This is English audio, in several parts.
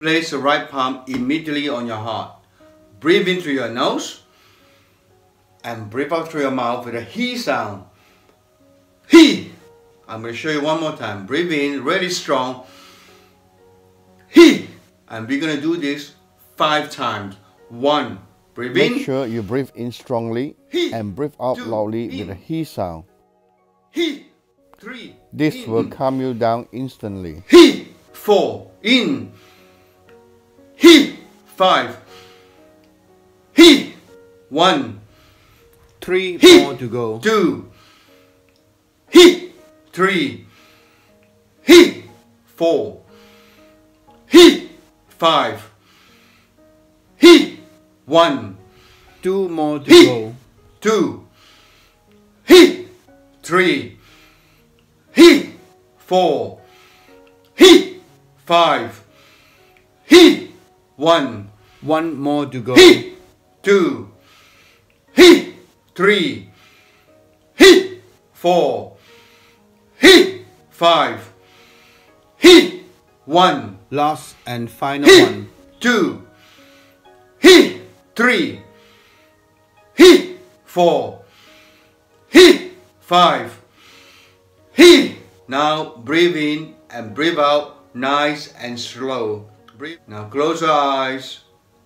Place the right palm immediately on your heart. Breathe in through your nose and breathe out through your mouth with a he sound. He. I'm going to show you one more time. Breathe in really strong. He. And we're going to do this five times. One. Breathe Make in. Make sure you breathe in strongly He, and breathe out two, loudly with a he sound. He. Three. This in. will calm you down instantly. He. Four. In. He. Five. He. One. Three He. more to go. two, he, three, he, four, he, five, he, one, Two more to He. go. two, he, three, he, four, he, five, one, One more to go. he, two, he, three, he, four, he, five, he, one, Last and final he, one. two, he, three, he, four, he, five, he. Now breathe in and breathe out nice and slow. Breathe. Now close your eyes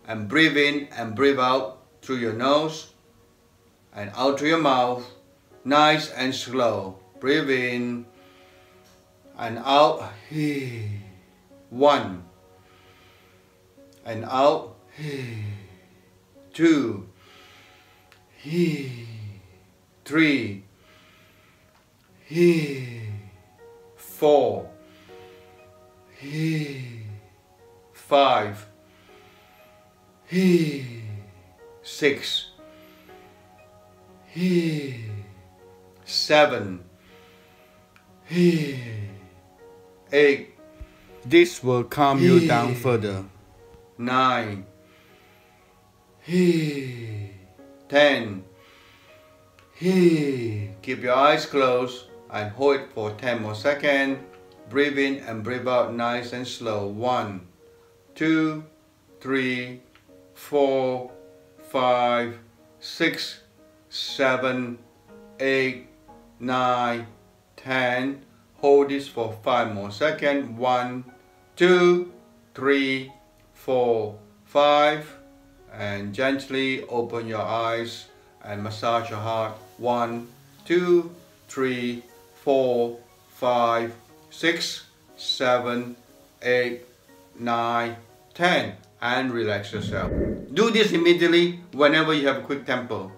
and breathe in and breathe out through your nose and out through your mouth. Nice and slow. Breathe in and out. One and out. Two. Three. Four. Five. Six. Seven. Eight. This will calm you down further. nine, ten. Keep your eyes closed and hold it for 10 more seconds. Breathe in and breathe out nice and slow. One, two, three, four, five, six, seven, eight, nine, ten. Hold this for five more seconds. One, two, three, four, five, and gently open your eyes and massage your heart. One, two, three, four, five, six, seven, eight, nine, ten, and relax yourself. Do this immediately whenever you have a quick tempo.